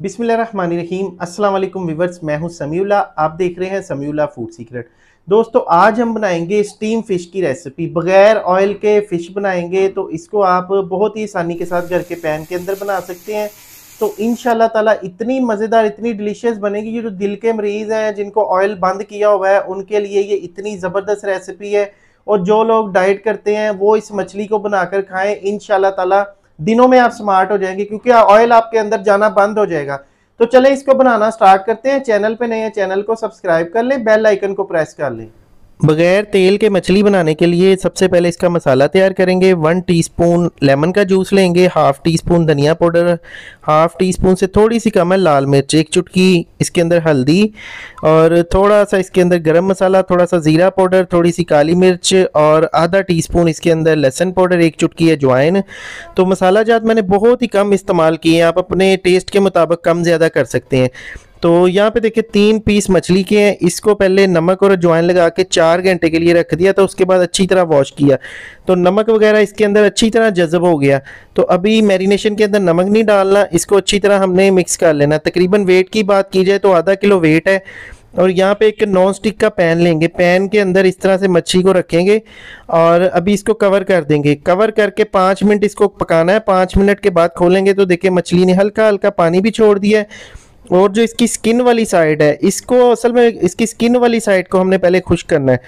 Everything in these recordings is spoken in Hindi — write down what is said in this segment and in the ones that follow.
बिस्मिल्लाहिर्रहमानिर्रहीम। अस्सलाम विवर्स मैं हूँ समीउल्ला। आप देख रहे हैं समीउल्ला फ़ूड सीक्रेट। दोस्तों, आज हम बनाएँगे स्टीम फ़िश की रेसिपी बगैर ऑयल के फ़िश बनाएँगे तो इसको आप बहुत ही आसानी के साथ घर के पैन के अंदर बना सकते हैं। तो इन ताला इतनी मज़ेदार, इतनी डिलीशियस बनेगी। ये जो दिल के मरीज़ हैं, जिनको ऑयल बंद किया हुआ है, उनके लिए ये इतनी ज़बरदस्त रेसिपी है। और जो लोग डाइट करते हैं, वो इस मछली को बनाकर खाएँ। इन ताला दिनों में आप स्मार्ट हो जाएँगे, क्योंकि ऑयल आपके अंदर जाना बंद हो जाएगा। तो चले इसको बनाना स्टार्ट करते हैं। चैनल पे नए हैं, चैनल को सब्सक्राइब कर लें बेल आइकन को प्रेस कर लें। बगैर तेल के मछली बनाने के लिए सबसे पहले इसका मसाला तैयार करेंगे। वन टीस्पून लेमन का जूस लेंगे, हाफ़ टी स्पून धनिया पाउडर, हाफ़ टी स्पून से थोड़ी सी कम है लाल मिर्च, एक चुटकी इसके अंदर हल्दी और थोड़ा सा इसके अंदर गरम मसाला थोड़ा सा ज़ीरा पाउडर, थोड़ी सी काली मिर्च और आधा टी स्पून इसके अंदर लहसन पाउडर, एक चुटकी है ज्वाइन तो मसाला जात मैंने बहुत ही कम इस्तेमाल किए हैं, आप अपने टेस्ट के मुताबिक कम ज़्यादा कर सकते हैं। तो यहाँ पे देखिए, तीन पीस मछली के हैं। इसको पहले नमक और ज्वाइन लगा के चार घंटे के लिए रख दिया तो उसके बाद अच्छी तरह वॉश किया। तो नमक वगैरह इसके अंदर अच्छी तरह जज़ब हो गया। तो अभी मैरिनेशन के अंदर नमक नहीं डालना, इसको अच्छी तरह हमने मिक्स कर लेना। तकरीबन वेट की बात की जाए तो आधा किलो वेट है। और यहाँ पे एक नॉन स्टिक का पैन लेंगे। पैन के अंदर इस तरह से मच्छी को रखेंगे और अभी इसको कवर कर देंगे। कवर करके पाँच मिनट इसको पकाना है। पाँच मिनट के बाद खोलेंगे तो देखिए, मछली ने हल्का हल्का पानी भी छोड़ दिया है। और जो इसकी स्किन वाली साइड है, इसको असल में इसकी स्किन वाली साइड को हमने पहले खुश करना है।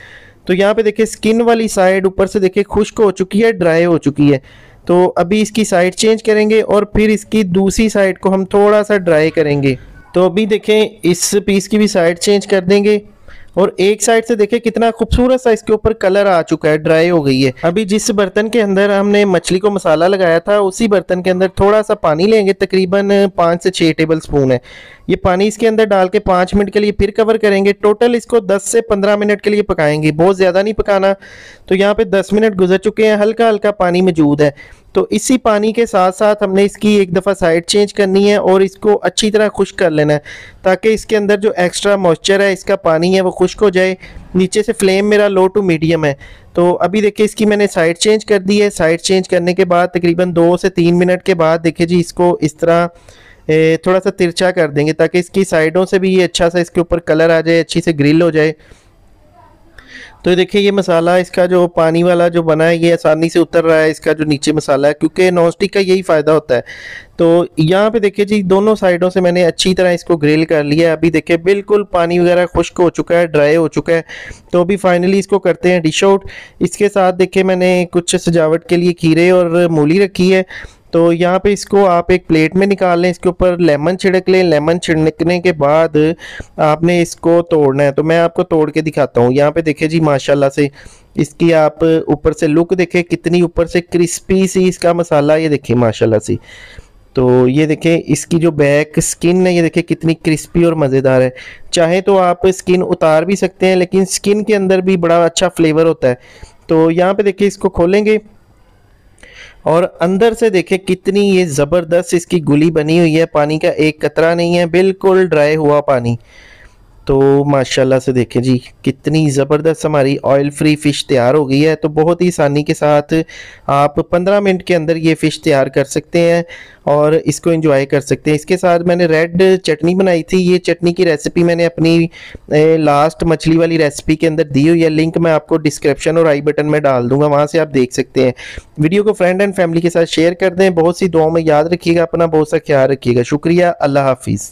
तो यहाँ पे देखिए स्किन वाली साइड ऊपर से देखिए, खुश्क हो चुकी है ड्राई हो चुकी है। तो अभी इसकी साइड चेंज करेंगे और फिर इसकी दूसरी साइड को हम थोड़ा सा ड्राई करेंगे। तो अभी देखें, इस पीस की भी साइड चेंज कर देंगे। और एक साइड से देखिए कितना खूबसूरत सा इसके ऊपर कलर आ चुका है ड्राई हो गई है। अभी जिस बर्तन के अंदर हमने मछली को मसाला लगाया था उसी बर्तन के अंदर थोड़ा सा पानी लेंगे तकरीबन पाँच से छः टेबल स्पून है। ये पानी इसके अंदर डाल के पाँच मिनट के लिए फिर कवर करेंगे। टोटल इसको दस से पंद्रह मिनट के लिए पकाएँगे। बहुत ज़्यादा नहीं पकाना। तो यहाँ पे दस मिनट गुजर चुके हैं हल्का हल्का पानी मौजूद है। तो इसी पानी के साथ साथ हमने इसकी एक दफ़ा साइड चेंज करनी है और इसको अच्छी तरह खुश कर लेना है, ताकि इसके अंदर जो एक्स्ट्रा मॉइस्चर है, इसका पानी है, वो खुश्क हो जाए। नीचे से फ्लेम मेरा लो टू मीडियम है। तो अभी देखिए इसकी मैंने साइड चेंज कर दी है। साइड चेंज करने के बाद तकरीबन दो से तीन मिनट के बाद देखिए जी, इसको इस तरह थोड़ा सा तिरछा कर देंगे, ताकि इसकी साइडों से भी ये अच्छा सा इसके ऊपर कलर आ जाए, अच्छी से ग्रिल हो जाए। तो देखिए, ये मसाला इसका जो पानी वाला जो बना है, ये आसानी से उतर रहा है इसका जो नीचे मसाला है, क्योंकि नॉन स्टिक का यही फ़ायदा होता है। तो यहाँ पे देखिए जी, दोनों साइडों से मैंने अच्छी तरह इसको ग्रिल कर लिया है। अभी देखिए, बिल्कुल पानी वगैरह खुश्क हो चुका है, ड्राई हो चुका है। तो अभी फाइनली इसको करते हैं डिश आउट। इसके साथ देखिए, मैंने कुछ सजावट के लिए खीरे और मूली रखी है। तो यहाँ पे इसको आप एक प्लेट में निकाल लें, इसके ऊपर लेमन छिड़क लें। लेमन छिड़कने के बाद आपने इसको तोड़ना है। तो मैं आपको तोड़ के दिखाता हूँ। यहाँ पे देखिए जी, माशाल्लाह से इसकी आप ऊपर से लुक देखें, कितनी ऊपर से क्रिस्पी सी इसका मसाला, ये देखिए माशाल्लाह से। तो ये देखें इसकी जो बैक स्किन है, ये देखें कितनी क्रिस्पी और मज़ेदार है। चाहे तो आप स्किन उतार भी सकते हैं, लेकिन स्किन के अंदर भी बड़ा अच्छा फ्लेवर होता है। तो यहाँ पे देखिए, इसको खोलेंगे। और अंदर से देखें कितनी ये ज़बरदस्त इसकी गुली बनी हुई है। पानी का एक कतरा नहीं है, बिल्कुल ड्राई हुआ पानी। तो माशाल्लाह से देखें जी, कितनी ज़बरदस्त हमारी ऑयल फ्री फ़िश तैयार हो गई है। तो बहुत ही आसानी के साथ आप 15 मिनट के अंदर ये फ़िश तैयार कर सकते हैं और इसको एंजॉय कर सकते हैं। इसके साथ मैंने रेड चटनी बनाई थी। ये चटनी की रेसिपी मैंने अपनी लास्ट मछली वाली रेसिपी के अंदर दी हुई है। लिंक मैं आपको डिस्क्रिप्शन और आई बटन में डाल दूँगा, वहाँ से आप देख सकते हैं। वीडियो को फ्रेंड एंड फैमिली के साथ शेयर कर दें। बहुत सी दुआओं में याद रखिएगा, अपना बहुत सा ख्याल रखिएगा। शुक्रिया, अल्लाह हाफिज़।